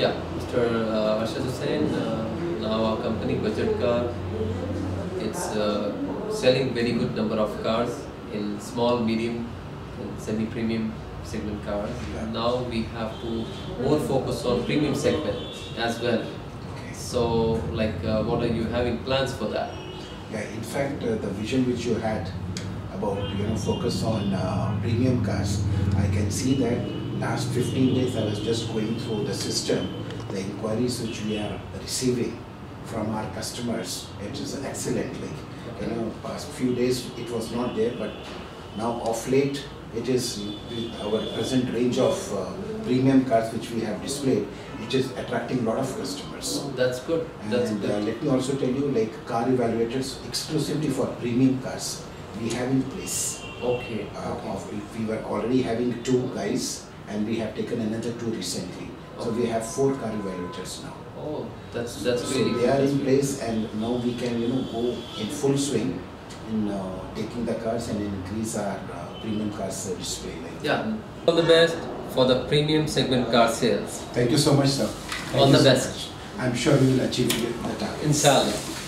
Yeah, Mr. Uh, Arshad Hussain, uh, now our company Budget Car, it's uh, selling very good number of cars in small, medium and semi-premium segment cars. Now we have to more focus on premium segment as well. Okay. So like uh, what are you having plans for that? Yeah, in fact uh, the vision which you had about you know focus on uh, premium cars, I can see that last 15 days I was just going through the system, the inquiries which we are receiving from our customers. It is excellently. You know, past few days it was not there, but now off late it is with our present range of uh, premium cars which we have displayed. It is attracting a lot of customers. That's good. That's And uh, good. let me also tell you, like car evaluators exclusively for premium cars, we have in place. Okay. Uh, okay. of, we were already having two guys, and we have taken another two recently. So we have four car evaluators now. Oh, that's that's so really they good. are That's in really place, and now we can you know go in full swing in uh, taking the cars and increase our uh, premium cars uh, display. Like. Yeah. All the best for the premium segment car sales. Thank you so much, sir. Thank All the so best. much. I'm sure we will achieve the target. Inshallah.